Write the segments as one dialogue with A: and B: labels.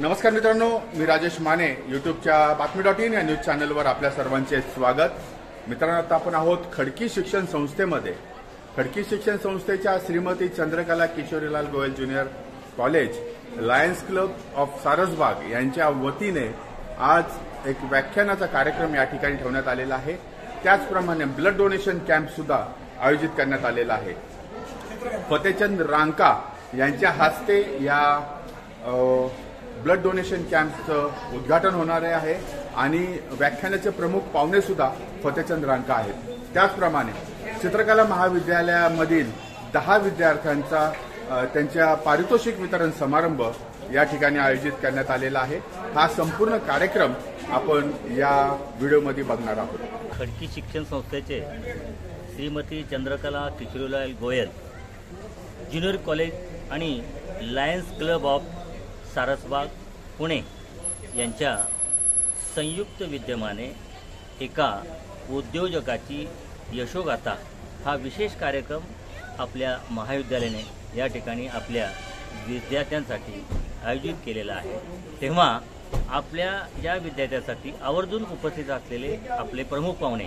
A: नमस्कार मित्रांनो मी राजेश माने युट्यूबच्या बातमी डॉट इन या न्यूज चॅनलवर आपल्या सर्वांचे स्वागत. मित्रांनो आता आपण आहोत खडकी शिक्षण संस्थेमध्ये. खडकी शिक्षण संस्थेच्या Shrimati Chandrakala Kishorilal Goyal junior college Lions Club of Sarasbaug यांच्या वतीने आज एक व्याख्यानाचा कार्यक्रम या ठिकाणी ठेवण्यात आलेला आहे. त्याचप्रमाणे ब्लड डोनेशन कॅम्प सुद्धा आयोजित करण्यात आलेला आहे. फतेचंद रांका यांच्या हस्ते या ब्लड डोनेशन कॅम्पचं उद्घाटन होणार आहे आणि व्याख्यानाचे प्रमुख पाहुणे सुद्धा फतेचंद रांका आहेत. त्याचप्रमाणे चित्रकला महाविद्यालयामधील दहा विद्यार्थ्यांचा त्यांच्या पारितोषिक वितरण समारंभ या ठिकाणी आयोजित करण्यात आलेला आहे. हा संपूर्ण कार्यक्रम आपण या व्हिडिओमध्ये बघणार आहोत.
B: खडकी शिक्षण संस्थेचे श्रीमती चंद्रकला किशोरीलाल गोयल ज्युनियर कॉलेज आणि Lions Club of Sarasbaug Pune यांच्या संयुक्त विद्यमाने एका उद्योजकाची यशोगाथा हा विशेष कार्यक्रम आपल्या महाविद्यालयाने या ठिकाणी आपल्या विद्यार्थ्यांसाठी आयोजित केलेला आहे. तेव्हा आपल्या या विद्यार्थ्यांसाठी आवर्जून उपस्थित असलेले आपले प्रमुख पाहुणे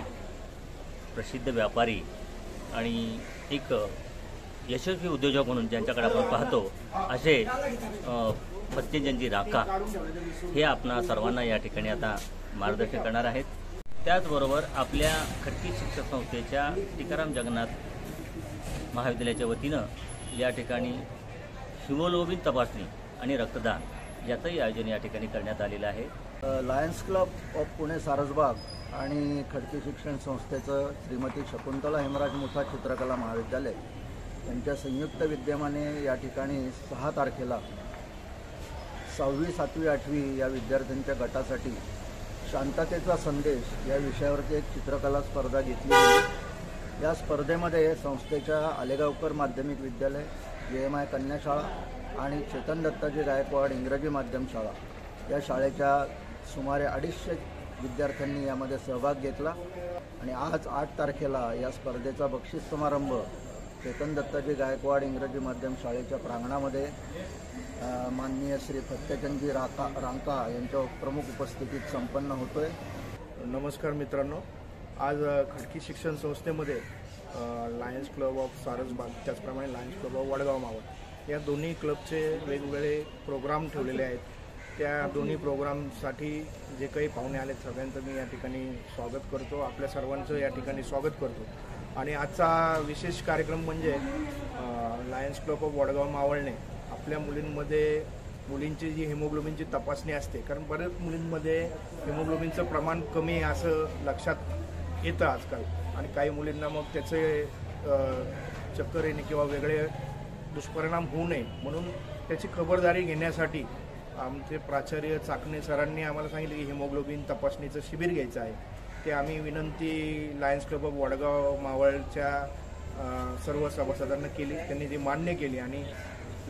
B: प्रसिद्ध व्यापारी आणि एक यशस्वी उद्योजक म्हणून ज्यांच्याकडे आपण पाहतो असे सत्यजनजी राका हे आपणा सर्वांना या ठिकाणी आता मार्गदर्शन करणार आहेत. त्याचबरोबर आपल्या खडकी शिक्षण संस्थेच्या टिकाराम जगन्नाथ महाविद्यालयाच्या वतीनं या ठिकाणी हिमोग्लोबिन तपासणी आणि रक्तदान याचंही आयोजन या ठिकाणी करण्यात आलेलं आहे.
C: Lions Club of Pune Sarasbaug आणि खडकी शिक्षण संस्थेचं श्रीमती शकुंतला हेमराज मुथा चित्रकला महाविद्यालय यांच्या संयुक्त विद्यमाने या ठिकाणी सहा तारखेला सहावी सातवी आठवी या विद्यार्थ्यांच्या गटासाठी शांततेचा संदेश या विषयावरती एक चित्रकला स्पर्धा घेतली या स्पर्धेमध्ये संस्थेच्या आलेगावकर माध्यमिक विद्यालय जे एम आय कन्याशाळा आणि चेतन दत्ताजी गायकवाड इंग्रजी माध्यम शाळा या शाळेच्या सुमारे अडीचशे विद्यार्थ्यांनी यामध्ये सहभाग घेतला आणि आज आठ तारखेला या स्पर्धेचा बक्षीस समारंभ चेतन दत्ताजी गायकवाड इंग्रजी माध्यम शाळेच्या प्रांगणामध्ये माननीय श्री फत्तेचंदजी राका रांका यांच्या प्रमुख उपस्थितीत संपन्न होतोय.
D: नमस्कार मित्रांनो. आज खडकी शिक्षण संस्थेमध्ये लायन्स क्लब ऑफ सारसबाग त्याचप्रमाणे Lions Club of Vadgaon Maval या दोन्ही क्लबचे वेगवेगळे प्रोग्राम ठेवलेले आहेत. त्या दोन्ही प्रोग्रामसाठी जे काही पाहुणे आलेत सगळ्यांचं मी या ठिकाणी स्वागत करतो. आपल्या सर्वांचं या ठिकाणी स्वागत करतो. आणि आजचा विशेष कार्यक्रम म्हणजे लायन्स क्लब ऑफ वडगाव मावळने आपल्या मुलींमध्ये मुलींची जी हिमोग्लोबिनची तपासणी असते कारण बऱ्याच मुलींमध्ये हिमोग्लोबिनचं प्रमाण कमी आहे असं लक्षात येतं आजकाल. आणि काही मुलींना मग त्याचे चक्कर येणे किंवा वेगळे दुष्परिणाम होऊ नये. म्हणून त्याची खबरदारी घेण्यासाठी आमचे प्राचार्य चाकणे सरांनी आम्हाला सांगितले की हिमोग्लोबिन तपासणीचं शिबिर घ्यायचं आहे. ते आम्ही विनंती लायन्स क्लब ऑफ वडगाव मावळच्या सर्व सभासदांना केली. त्यांनी ती मान्य केली आणि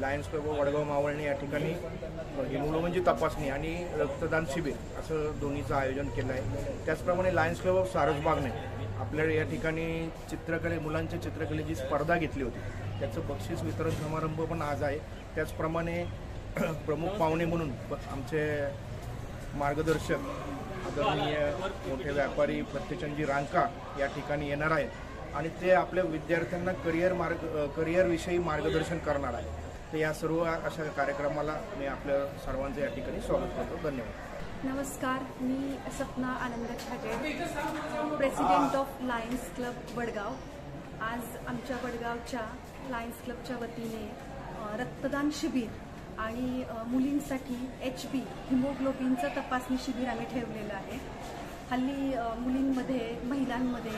D: लायन्स क्लब ऑफ वडगाव मावळने या ठिकाणी हिमोग्लोबिनची म्हणजे तपासणी आणि रक्तदान शिबिर असं दोन्हीचं आयोजन केलं आहे त्याचप्रमाणे लायन्स क्लब ऑफ सारसबागने आपल्या या ठिकाणी चित्रकले मुलांच्या चित्रकलेची स्पर्धा घेतली होती. त्याचं बक्षीस वितरण समारंभ पण आज आहे. त्याचप्रमाणे प्रमुख पाहुणे म्हणून आमचे मार्गदर्शक आदरणीय मोठे व्यापारी प्रत्यचंदजी रांका या ठिकाणी येणार आहेत. आणि ते आपल्या विद्यार्थ्यांना करिअर मार्ग करिअरविषयी मार्गदर्शन करणार आहेत. तर या सर्व अशा कार्यक्रमाला मी आपल्या सर्वांचं या ठिकाणी स्वागत करतो. धन्यवाद.
E: नमस्कार मी Sapna Anand Chhate president of Lions Club Vadgaon. आज आमच्या वडगावच्या लायन्स क्लबच्या वतीने रक्तदान शिबिर आणि मुलींसाठी एच बी हिमोग्लोबिनचं तपासणी शिबिर आम्ही ठेवलेलं आहे. हल्ली मुलींमध्ये महिलांमध्ये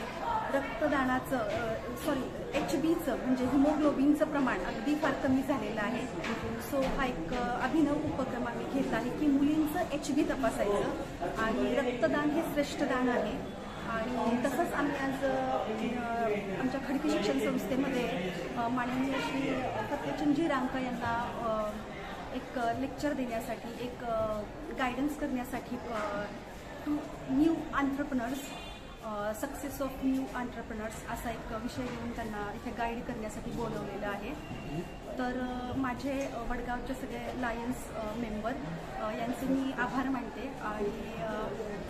E: रक्तदानाचं सॉरी एच बीचं म्हणजे हिमोग्लोबिनचं प्रमाण अगदी फार कमी झालेलं आहे. सो हा एक अभिनव उपक्रम आम्ही घेतला आहे की मुलींचं एच बी तपासायचं आणि रक्तदान हे श्रेष्ठ दान आहे. आणि तसंच आम्ही आज आमच्या खडकी शिक्षण संस्थेमध्ये माननीय श्री सत्यचंदजी रांका यांना एक लेक्चर देण्यासाठी एक गायडन्स करण्यासाठी to new entrepreneurs success of new entrepreneurs असा एक विषय घेऊन त्यांना इथे गाईड करण्यासाठी बोलवलेलं आहे. तर माझे वडगावचे सगळे लायन्स मेंबर यांचे मी आभार मानते. आणि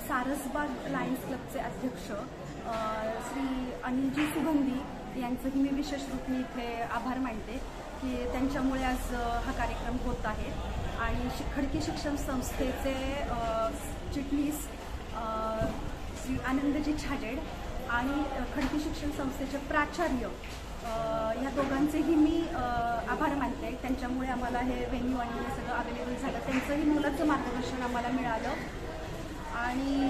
E: सारसबाग लायन्स क्लबचे अध्यक्ष श्री अनिलजी सुगंधी यांचंही मी विशेष रूपने इथे आभार मानते की त्यांच्यामुळे आज हा कार्यक्रम होत आहे. आणि खडकी शिक्षण संस्थेचे चिटणीस आनंदजी छाजेड आणि खडकी शिक्षण संस्थेचे प्राचार्य या ह्या दोघांचेही मी आभार मानते. त्यांच्यामुळे आम्हाला हे व्हेन्यू आणि हे सगळं अवेलेबल झालं. त्यांचंही मुलाचं मार्गदर्शन आम्हाला मिळालं. आणि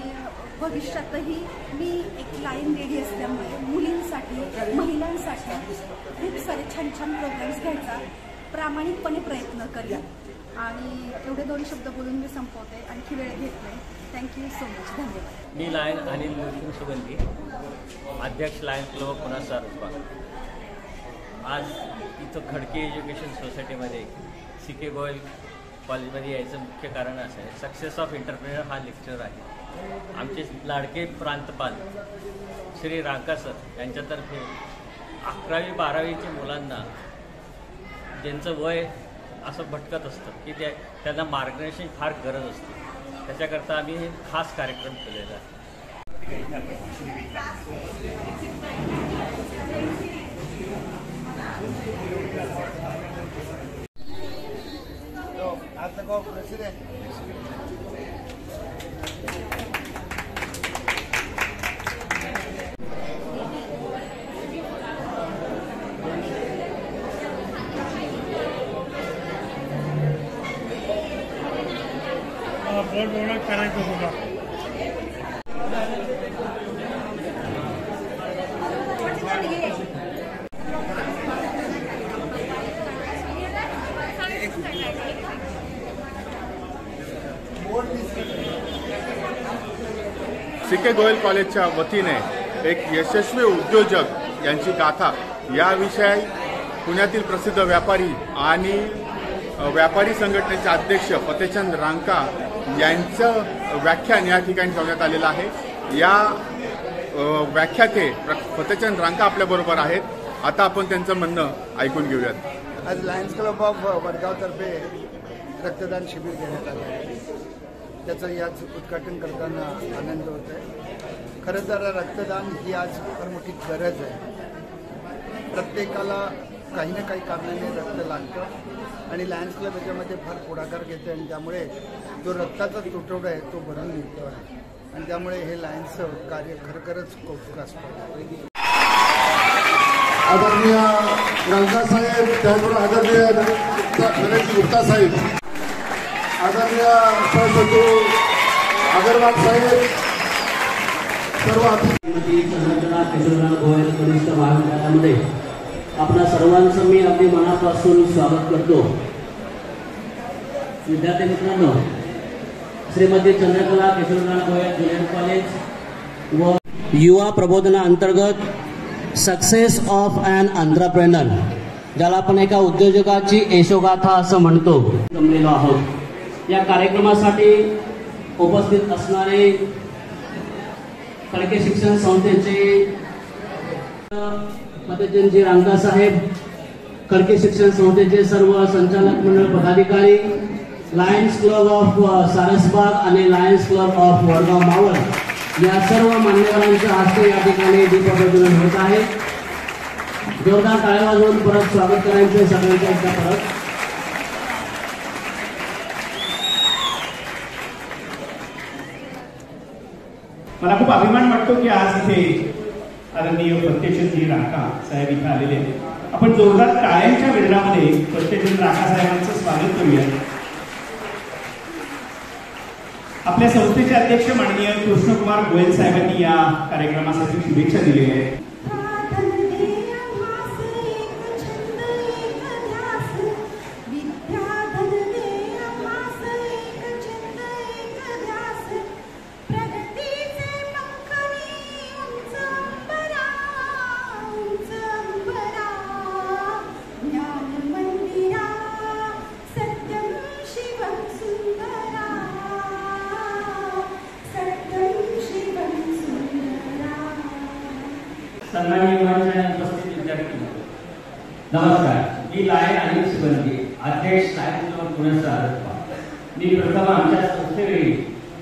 E: भविष्यातही मी एक लाईन लेडी असल्यामुळे मुलींसाठी महिलांसाठी खूप सारे छान छान प्रोग्राम्स घ्यायचा. प्रामाणिकपणे प्रयत्न करूया. आणि एवढे दोन शब्द बोलून मी संपवते. आणखी वेळ घेत नाही थँक्यू सो मच धन्यवाद.
B: मी लायन अनिल सुगंधी अध्यक्ष लायन क्लब पुन्हा सारुपा आज इथं खडकी एज्युकेशन सोसायटीमध्ये सी के गोयल कॉलेजमध्ये यायचं मुख्य कारण असं आहे. सक्सेस ऑफ एंटरप्रिनर हा लेक्चर आहे. आमचे लाडके प्रांतपाल श्री रांका सर यांच्यातर्फे अकरावी बारावीच्या मुलांना ज्यांचं वय असं भटकत असतं की त्या त्यांना मार्गदर्शन फार गरज असते. त्याच्याकरता आम्ही हे खास कार्यक्रम केलेला आहे.
A: सी के गोयल कॉलेजच्या वतीने एक यशस्वी उद्योजक यांची गाथा. याविषयी पुण्यातील प्रसिद्ध व्यापारी आणि व्यापारी संघटनेचे अध्यक्ष फतेचंद रांका यांचं व्याख्यान या ठिकाणी ठेवण्यात आलेलं आहे. या व्याख्याते फतेचंद रांका आपल्याबरोबर आहेत. आता आपण त्यांचं म्हणणं ऐकून घेऊयात.
F: आज लायन्स क्लब ऑफ वडगावतर्फे रक्तदान शिबिर घेण्यात आलं आहे. त्याचं याच उद्घाटन करताना आनंद होत आहे. खरं तर रक्तदान ही आज फार मोठी गरज आहे. प्रत्येकाला काही ना काही कारणाने रक्त लागतं. आणि लायन्स क्लब याच्यामध्ये फार पुढाकार घेते आणि त्यामुळे जो रक्ताचा तुटवडा आहे तो भरून निघतो आहे आणि त्यामुळे हे लायन्सचं कार्य खरोखरच कौतुकास्पद आहे.
G: आदरणीय रंगासाहेब त्याचबरोबर आदरणीय गणेश गुप्ता साहेब. आदरणीय सहसचिव अगरवाल साहेब. सर्व
H: किशोरराव गोयल कनिष्ठ महाविद्यालयामध्ये आपणा सर्वांचं मी अगदी मनापासून स्वागत करतो. विद्यार्थी मित्रांनो श्रीमती चंद्रकला किशोरलाल गोयल ज्युनियर कॉलेज व युवा प्रबोधना अंतर्गत सक्सेस ऑफ अन अंतरप्रेनर ज्याला आपण एका उद्योजकाची यशोगाथा असं म्हणतो. जमलेलो आहोत. या कार्यक्रमासाठी उपस्थित असणारे फडके शिक्षण संस्थेचे पतचंदजी रामदासाहेब खडके शिक्षण संस्थेचे सर्व संचालक मंडळ पदाधिकारी लायन्स क्लब ऑफ सारसबाग आणि Lions Club of Vadgaon Maval. या सर्व मान्यवरांच्या हस्ते या ठिकाणी दीपप्रज्वलन होत आहे. जोरदार टाळ्या वाजवून परत स्वागत करायचं सगळ्यांच्या एकदा परत.
I: मला खूप अभिमान वाटतो की आज इथे आदरणीय प्रत्यक्षजी राका साहेब इथं आलेले आहेत. आपण जोरदार टाळ्यांच्या वेळामध्ये प्रत्यक्षजी राका साहेबांचं स्वागत करूया. आपल्या संस्थेचे अध्यक्ष माननीय कृष्णकुमार गोयल साहेबांनी या कार्यक्रमासाठी शुभेच्छा दिलेल्या आहेत.
J: सन्माननीय मंचाने उपस्थित विद्यार्थी नमस्कार. मी लायन अनिल सुगंधी अध्यक्ष साहेब क्लब पुण्याचा मी प्रथम आमच्या संस्थेवेळी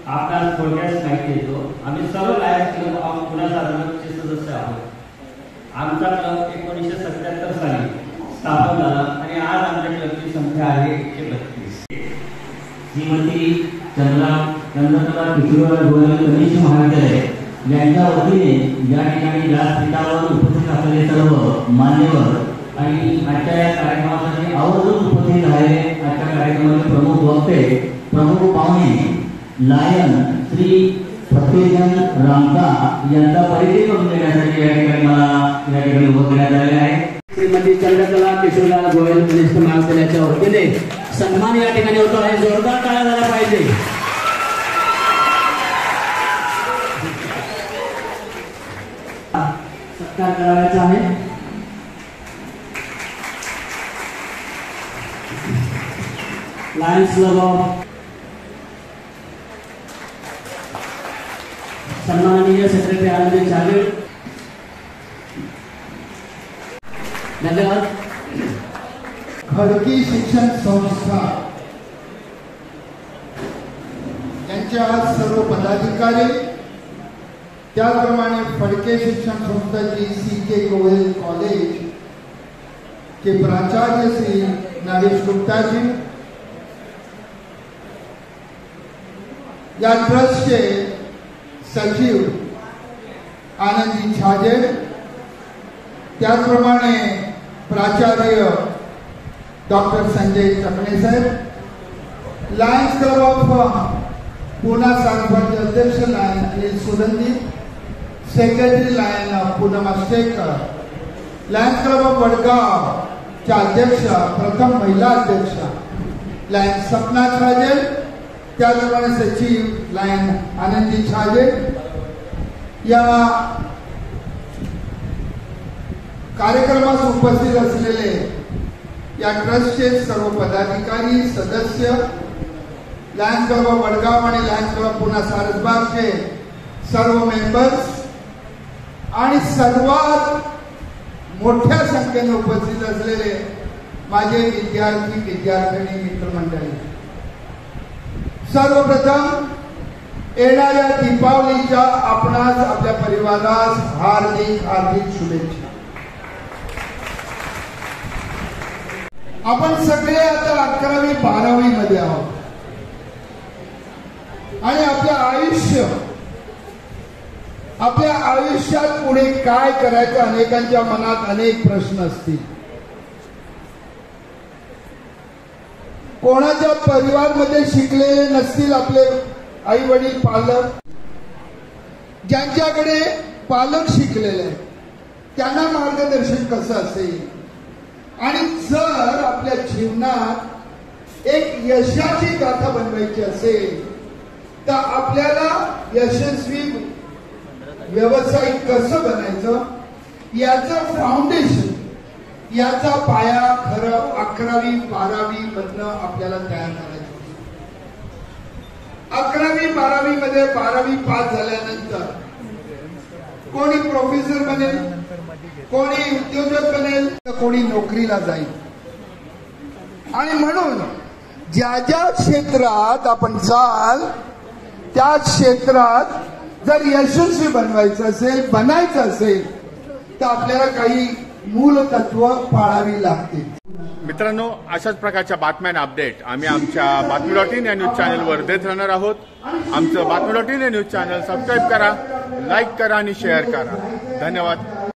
J: आपणास थोडक्यात माहिती देतो. आम्ही सर्व लायन क्लब ऑफ पुणे सदस्य आहोत. आमचा क्लब एकोणीसशे सत्याहत्तर साली स्थापन झाला आणि आज आमच्या क्लबची संख्या आहे एकशे बत्तीस.
H: श्रीमती चंद्रा चंद्रकला किशोरराव गोयल कनिष्ठ महाविद्यालय यांच्या वतीने या ठिकाणी व्यासपीठावर उपस्थित असलेले सर्व मान्यवर आणि आजच्या या कार्यक्रमासाठी आवर्जून उपस्थित झालेले आजच्या कार्यक्रमाचे प्रमुख वक्ते प्रमुख पाहुणे लायन श्री सत्यजन रामदा यांचा परिचय करून देण्यासाठी या ठिकाणी मला या ठिकाणी उभं करण्यात आलेले आहे. श्रीमती चंद्रकला किशोरलाल गोयल कनिष्ठ महाविद्यालयाच्या वतीने सन्मान या ठिकाणी होतो आहे जोरदार टाळा झाला पाहिजे. सत्कार करायचा आहे लायन्स क्लब ऑफ़ सन्माननीय सेक्रेटरी आनंद चालेल धन्यवाद।
F: खडकी शिक्षण संस्था यांच्या सर्व पदाधिकारी फडके शिक्षण संस्थेची सी के गोयल कॉलेज के प्राचार्य श्री नागेश गुप्ता जी या ट्रस्टचे सचिव आनंदी छाजे, त्याचप्रमाणे प्राचार्य डॉक्टर संजय चकणे साहेब लायन्स क्लब ऑफ़ पुणा सारभाचे अध्यक्ष Lion Anil Sugandhi secretary Lion Poonam Ashtekar Lions Club अध्यक्ष प्रथम महिला अध्यक्ष. लायन सपना छाजे त्याचप्रमाणे सचिव लायन आनंदी छाजे. या कार्यक्रमास उपस्थित असलेले या ट्रस्टचे सर्व पदाधिकारी सदस्य लायन्स क्लब वडगाव आणि लायन्स क्लब पुन्हा सारसबागचे सर्व मेंबर्स आणि सर्वात मोठ्या संख्येने उपस्थित असलेले माझे विद्यार्थी विद्यार्थिनी मित्रमंडळी. सर्वप्रथम येणाऱ्या दीपावलीच्या आपणास आपल्या परिवारास हार्दिक हार्दिक शुभेच्छा. आपण सगळे आता अकरावी बारावी मध्ये आहोत. आणि आपलं आयुष्य आपल्या आयुष्यात पुढे काय करायचं अनेकांच्या मनात अनेक प्रश्न असतील. कोणाच्या परिवारमध्ये शिकलेले नसतील आपले आई वडील पालक? ज्यांच्याकडे पालक शिकलेले आहेत त्यांना मार्गदर्शन कसं असेल? आणि जर आपल्या जीवनात एक यशाची गाथा बनवायची असेल तर आपल्याला यशस्वी व्यावसायिक कसं बनायचं याचं फाउंडेशन याचा पाया खरं अकरावी बारावी मधनं आपल्याला तयार करायचं अकरावी बारावी मध्ये बारावी पास झाल्यानंतर कोणी प्रोफेसर बनेल कोणी उद्योजक बनेल तर कोणी नोकरीला जाईल. आणि म्हणून ज्या ज्या क्षेत्रात आपण जाल त्या क्षेत्रात जर यशस्वी बनवायचं असेल बनायचं असेल तर आपल्याला काही मूलतत्व पाळावी लागतील.
A: मित्रांनो अशाच प्रकारच्या बातम्या आणि अपडेट आम्ही आमच्या बातमी डॉट इन या न्यूज चॅनलवर देत राहणार आहोत. आमचं बातमी डॉट इन या न्यूज चॅनल सबस्क्राईब करा लाईक करा आणि शेअर करा. धन्यवाद.